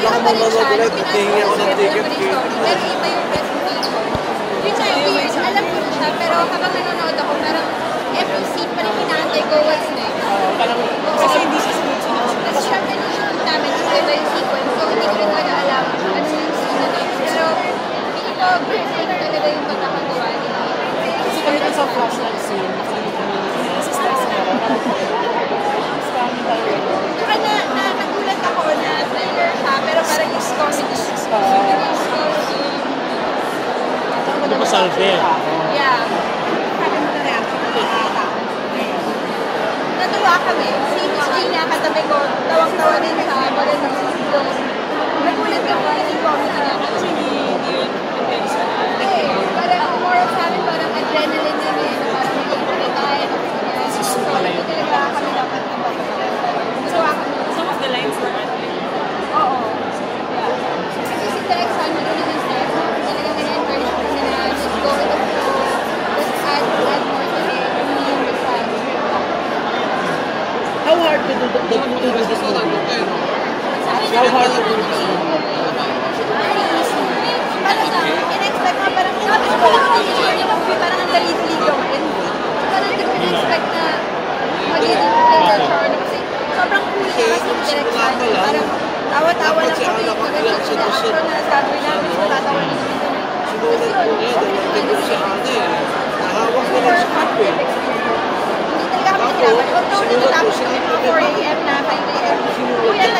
Kung ako manonood ulit, hihingi ako ng ticket. Pero iba yung presentation. Yun nga, weird. Alam ko siya, pero habang nanonood ako, parang every scene parang inaantay ko what's next. Parang, kasi hindi siya sunod-sunod. Tapos syempre shoot namin, iba yung sequence. So hindi ko rin alam ano yung scene na next. Pero feeling ko, perfect talaga yung pagkakagawa nila. Kasi kami dun sa flashlight scene, nakalimutan kami, nasa-stress ka. Parang, scam tayo. Tsaka na, na, nagulat ako na thriller siya, pero parang yung comedy. Hindi pa salve. Yeah. Natuwa kami. Si Miss Gina katabi ko, tawang-tawa din siya. Maganda yung Nagulat ako na yung comedy niya. Kasi hindi, hindi yun intentional. Eh, parang more of sa amin, parang adrenaline na rin. Parang nag-iingat tayo. So, hindi talaga kami dapat Natuwa kami. Some of the lines were unreal. Oo. Yeah. Kasi si Direk San, magaling yung step. Talagang in-encourage ko na just go with the flow. Just add, add more to it. Hindi yung basta. How hard to do the, the, to do this movie? How hard to do this movie? In-expect mo, parang sure yung movie, parang ang dali-dali gawin. Parang hindi ko in-expect na magiging siya. Ano kasi sobrang cool niya kasi direction. Parang tawa-tawa lang kami. Sila na sabi namin, matatawa dalawang 9 a.m., 9 a.m.